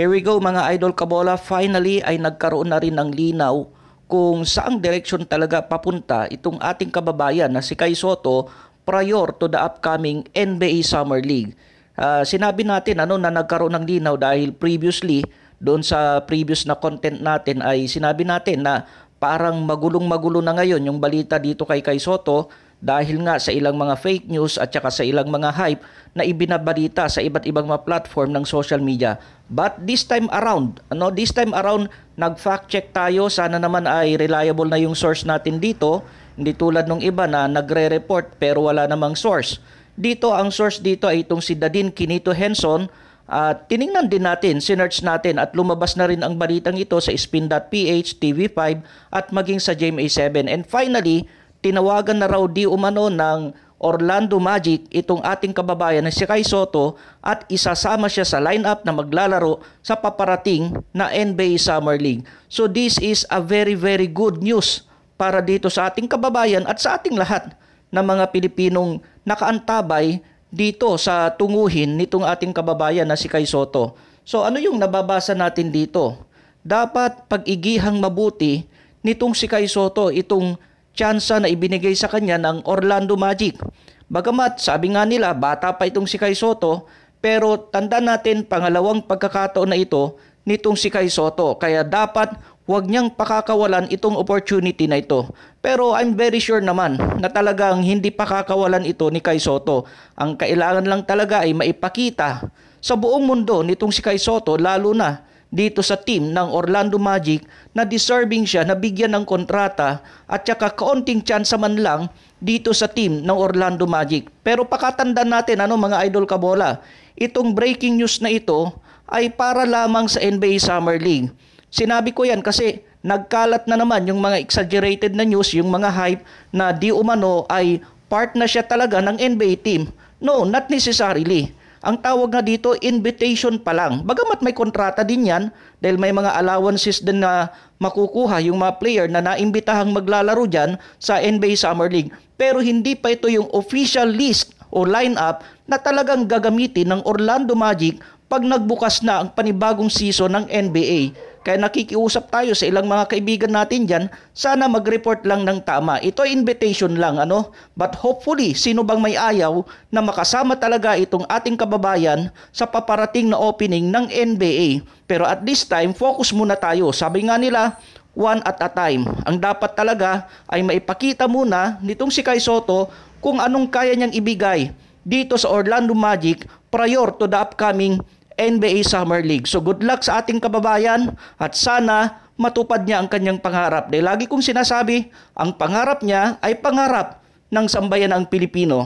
Here we go mga idol kabola. Finally ay nagkaroon na rin ng linaw kung saang direksyon talaga papunta itong ating kababayan na si Kai Soto prior to the upcoming NBA Summer League. Uh, sinabi natin ano na nagkaroon ng linaw dahil previously doon sa previous na content natin ay sinabi natin na parang magulong-magulo na ngayon yung balita dito kay Kai Soto dahil nga sa ilang mga fake news at saka sa ilang mga hype na ibinabalita sa iba't ibang mga platform ng social media. But this time around, ano, this time around nag-fact check tayo, sana naman ay reliable na yung source natin dito, hindi tulad nung iba na nagre-report pero wala namang source. Dito ang source dito ay itong si Dadin Kinito Henson uh, tiningnan din natin, sinerch natin at lumabas na rin ang balitang ito sa spin.ph, TV5 at maging sa GMA7. And finally, tinawagan na raw di umano ng Orlando Magic itong ating kababayan na si Kai Soto at isasama siya sa lineup na maglalaro sa paparating na NBA Summer League. So this is a very very good news para dito sa ating kababayan at sa ating lahat na mga Pilipinong nakaantabay dito sa tunguhin nitong ating kababayan na si Kai Soto. So ano yung nababasa natin dito? Dapat pag-igihang mabuti nitong si Kai Soto itong tsansa na ibinigay sa kanya ng Orlando Magic. Bagamat sabi nga nila bata pa itong si Kai Soto, pero tanda natin pangalawang pagkakataon na ito nitong si Kai Soto. Kaya dapat huwag niyang pakakawalan itong opportunity na ito. Pero I'm very sure naman na talagang hindi pakakawalan ito ni Kai Soto. Ang kailangan lang talaga ay maipakita sa buong mundo nitong si Kai Soto lalo na dito sa team ng Orlando Magic na deserving siya na bigyan ng kontrata at saka kaunting chance man lang dito sa team ng Orlando Magic. Pero pakatanda natin ano mga idol kabola, itong breaking news na ito ay para lamang sa NBA Summer League. Sinabi ko yan kasi nagkalat na naman yung mga exaggerated na news, yung mga hype na di umano ay part na siya talaga ng NBA team. No, not necessarily. Ang tawag nga dito, invitation pa lang. Bagamat may kontrata din yan, dahil may mga allowances din na makukuha yung mga player na naimbitahang maglalaro dyan sa NBA Summer League. Pero hindi pa ito yung official list o lineup na talagang gagamitin ng Orlando Magic pag nagbukas na ang panibagong season ng NBA. Kaya nakikiusap tayo sa ilang mga kaibigan natin dyan, sana mag-report lang ng tama. Ito invitation lang, ano? But hopefully, sino bang may ayaw na makasama talaga itong ating kababayan sa paparating na opening ng NBA. Pero at this time, focus muna tayo. Sabi nga nila, one at a time. Ang dapat talaga ay maipakita muna nitong si Kai Soto kung anong kaya niyang ibigay dito sa Orlando Magic prior to the upcoming NBA Summer League. So good luck sa ating kababayan at sana matupad niya ang kanyang pangarap. Dahil lagi kong sinasabi, ang pangarap niya ay pangarap ng sambayan ng Pilipino.